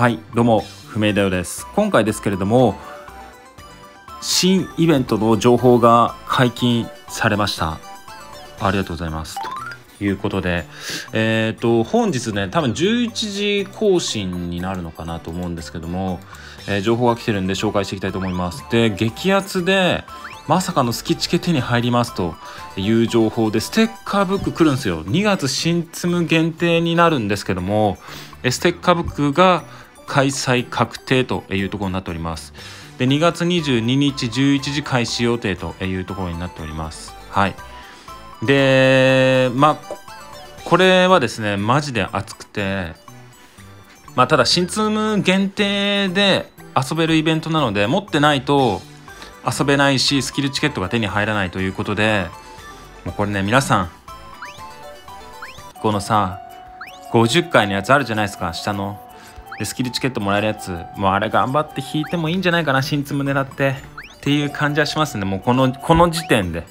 はいどうも不明だよです。今回ですけれども新イベントの情報が解禁されました。ありがとうございます。ということでえっ、ー、と本日ね多分11時更新になるのかなと思うんですけども、えー、情報が来てるんで紹介していきたいと思います。で激アツでまさかのスキチケ手に入りますという情報でステッカーブック来るんですよ。2月新積む限定になるんですけどもステッカーブックが開催確定というところになっております。で2月22日11時開始予定というところになっております。はい。でまあこれはですねマジで熱くてまあただ新ツーム限定で遊べるイベントなので持ってないと遊べないしスキルチケットが手に入らないということでもうこれね皆さんこのさ50回のやつあるじゃないですか下の。でスキルチケットもらえるやつもうあれ頑張って引いてもいいんじゃないかな新ツム狙って。っていう感じはしますね。もうこのこの時点で。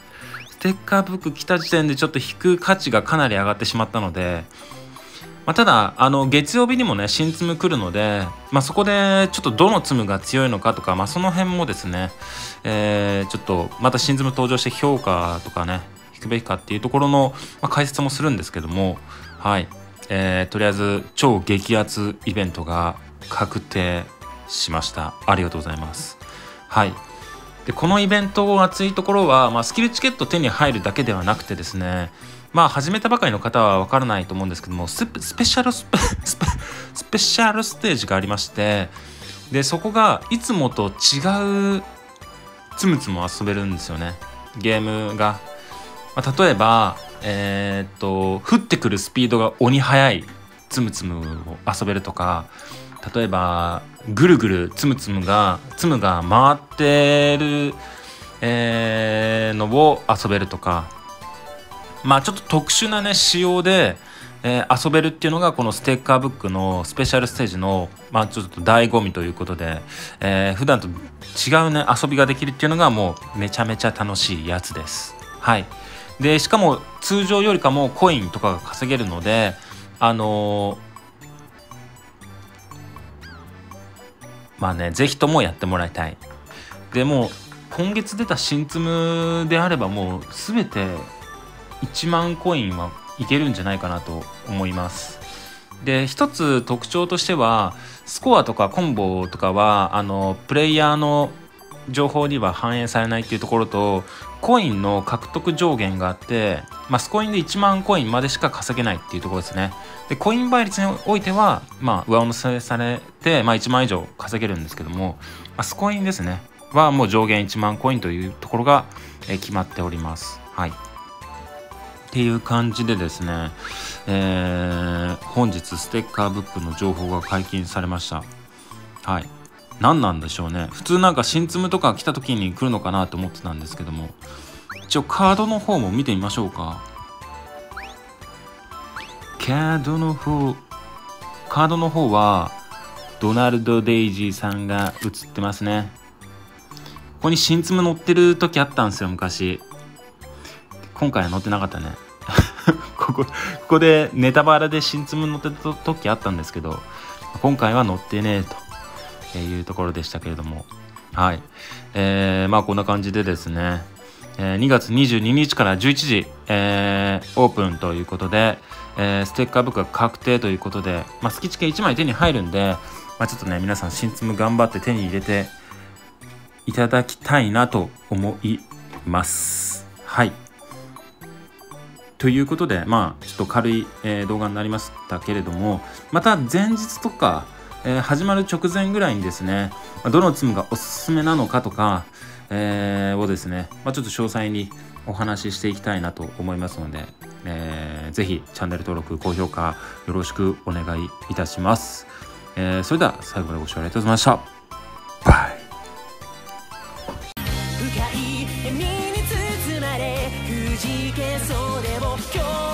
ステッカーブック来た時点でちょっと引く価値がかなり上がってしまったので、まあ、ただあの月曜日にもね新ツム来るので、まあ、そこでちょっとどのツムが強いのかとか、まあ、その辺もですね、えー、ちょっとまた新ツム登場して評価とかね引くべきかっていうところの、ま、解説もするんですけどもはい。えー、とりあえず超激アツイベントが確定しました。ありがとうございます。はい。でこのイベントを熱いところは、まあ、スキルチケット手に入るだけではなくてですねまあ始めたばかりの方は分からないと思うんですけどもスペシャルスペシャルステージがありましてでそこがいつもと違うつむつむ遊べるんですよね。ゲームが、まあ、例えばえー、っと降ってくるスピードが鬼速いつむつむを遊べるとか例えばぐるぐるつむつむがつむが回ってる、えー、のを遊べるとかまあちょっと特殊なね仕様で、えー、遊べるっていうのがこのステッカーブックのスペシャルステージのまあちょっと醍醐味ということで、えー、普段と違うね遊びができるっていうのがもうめちゃめちゃ楽しいやつです。はいでしかも通常よりかもコインとかが稼げるのであのー、まあね是非ともやってもらいたい。でも今月出た新ツムであればもう全て1万コインはいけるんじゃないかなと思います。で一つ特徴としてはスコアとかコンボとかはあのプレイヤーの情報には反映されないっていうところとコインの獲得上限があって、ま、スコインで1万コインまでしか稼げないっていうところですね。でコイン倍率においては、まあ、上乗せされて、まあ、1万以上稼げるんですけども、ま、スコインですね。はもう上限1万コインというところが、決まっております。はい。っていう感じでですね、えー、本日ステッカーブックの情報が解禁されました。はい。何なんでしょうね。普通なんか新ツムとか来た時に来るのかなと思ってたんですけども。一応カードの方も見てみましょうか。カードの方カードの方はドナルド・デイジーさんが写ってますね。ここに新ツム載ってる時あったんですよ昔。今回は載ってなかったね。ここここでネタバレで新ツム載ってた時あったんですけど今回は載ってねえと。えいうところでしたけれども。はい、えー、まあこんな感じでですね、えー、2月22日から11時、えー、オープンということで、えー、ステッカーブックが確定ということで、まあ、スキチケ1枚手に入るんで、まあ、ちょっとね皆さん新ツム頑張って手に入れていただきたいなと思います。はい。ということでまあちょっと軽い、えー、動画になりましたけれどもまた前日とかえー、始まる直前ぐらいにですね、どのツムがおすすめなのかとか、えー、をですね、まあ、ちょっと詳細にお話ししていきたいなと思いますので、えー、ぜひチャンネル登録、高評価よろしくお願いいたします。えー、それでは最後までご視聴ありがとうございました。バイ深い笑みに包まれくじけそうでも今日よ